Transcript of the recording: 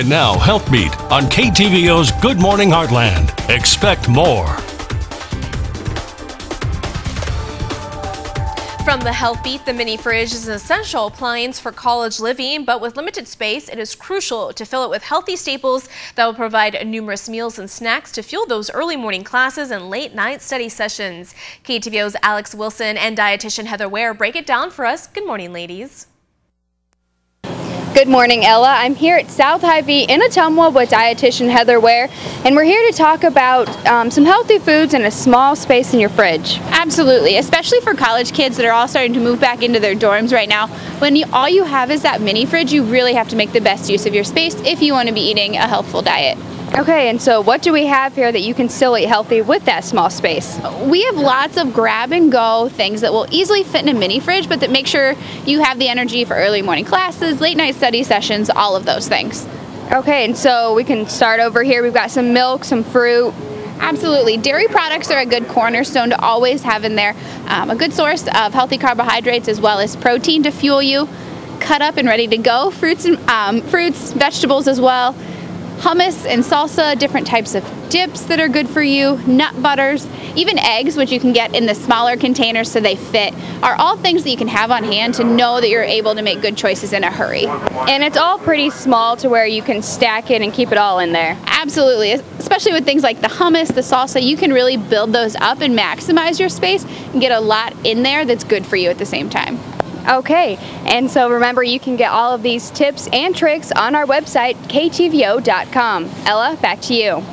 And now, Health Beat on KTVO's Good Morning Heartland. Expect more. From the Health Beat, the mini fridge is an essential appliance for college living, but with limited space, it is crucial to fill it with healthy staples that will provide numerous meals and snacks to fuel those early morning classes and late night study sessions. KTVO's Alex Wilson and dietitian Heather Ware break it down for us. Good morning, ladies. Good morning, Ela. I'm here at South Hy-Vee in Ottumwa with dietitian Heather Ware, and we're here to talk about um, some healthy foods in a small space in your fridge. Absolutely, especially for college kids that are all starting to move back into their dorms right now. When you, all you have is that mini fridge, you really have to make the best use of your space if you want to be eating a healthful diet. Okay, and so what do we have here that you can still eat healthy with that small space? We have lots of grab and go things that will easily fit in a mini fridge, but that make sure you have the energy for early morning classes, late night study sessions, all of those things. Okay, and so we can start over here. We've got some milk, some fruit. Absolutely. Dairy products are a good cornerstone to always have in there. Um, a good source of healthy carbohydrates as well as protein to fuel you. Cut up and ready to go. Fruits and um, fruits, vegetables as well hummus and salsa, different types of dips that are good for you, nut butters, even eggs, which you can get in the smaller containers so they fit, are all things that you can have on hand to know that you're able to make good choices in a hurry. And it's all pretty small to where you can stack it and keep it all in there. Absolutely, especially with things like the hummus, the salsa, you can really build those up and maximize your space and get a lot in there that's good for you at the same time. Okay, and so remember you can get all of these tips and tricks on our website, ktvo.com. Ela, back to you.